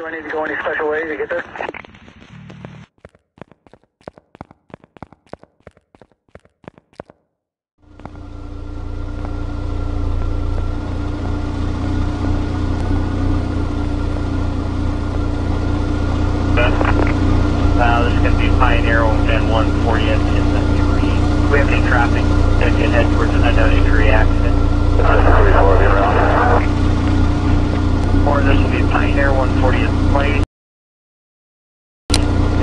Do I need to go any special way to get there? Uh, this is going to be Pioneer and 140th in the three. We have any traffic that can head towards an unknown accident. Or this will be Pioneer 140th plate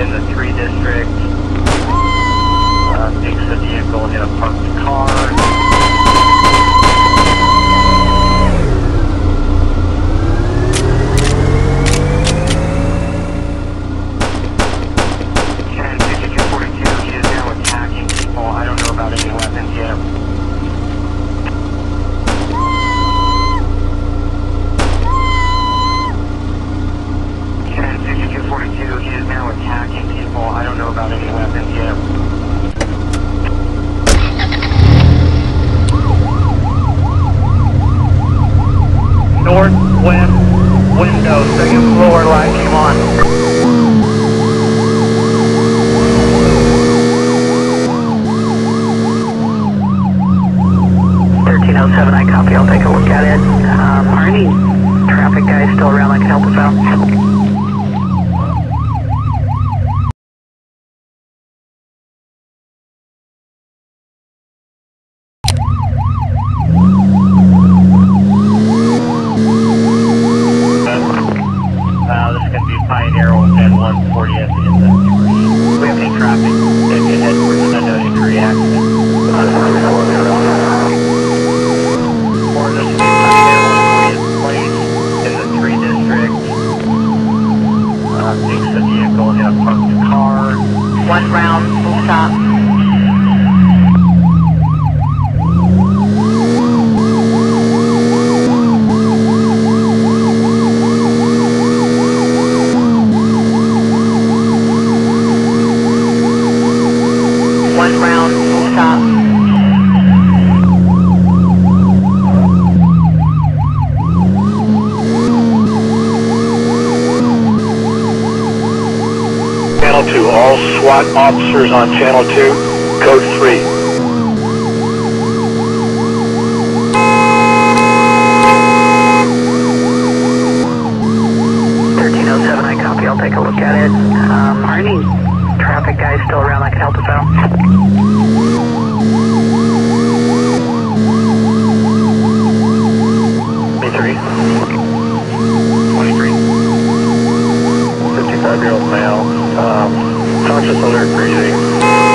in the three district. Uh, takes the vehicle in a parked car. Northwest window, second floor light came on. Oh seven, I copy. I'll take a look at it. Um, are any traffic guys still around that can help us out? Uh, Pioneer and 140th in the any traffic that head towards an unknown injury accident. Or this will be Pioneer 140th place in the three district. Uh, takes the vehicle parked car. One round, full stop. One round, full stop. 2, all SWAT officers on Channel 2, code 3. Thirteen oh seven, I copy. I'll take a look at it. Um, traffic guys still around that can help us out? B3. 23. 55-year-old male, um, conscious alert, breathing.